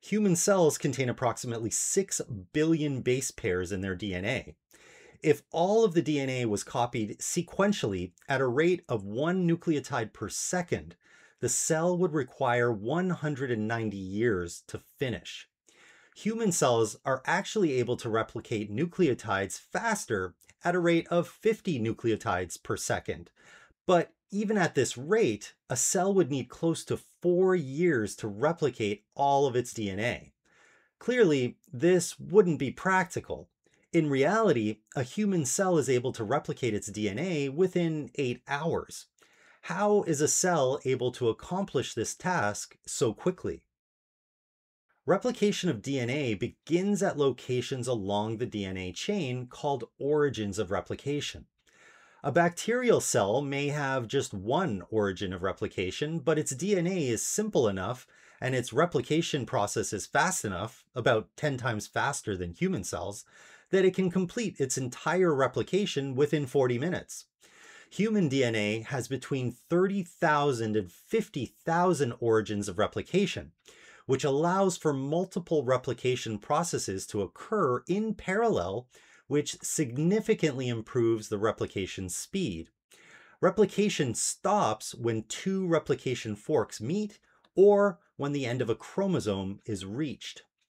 Human cells contain approximately 6 billion base pairs in their DNA. If all of the DNA was copied sequentially at a rate of one nucleotide per second, the cell would require 190 years to finish. Human cells are actually able to replicate nucleotides faster at a rate of 50 nucleotides per second. But even at this rate, a cell would need close to four years to replicate all of its DNA. Clearly, this wouldn't be practical. In reality, a human cell is able to replicate its DNA within eight hours. How is a cell able to accomplish this task so quickly? Replication of DNA begins at locations along the DNA chain called origins of replication. A bacterial cell may have just one origin of replication, but its DNA is simple enough and its replication process is fast enough, about 10 times faster than human cells, that it can complete its entire replication within 40 minutes. Human DNA has between 30,000 and 50,000 origins of replication, which allows for multiple replication processes to occur in parallel, which significantly improves the replication speed. Replication stops when two replication forks meet or when the end of a chromosome is reached.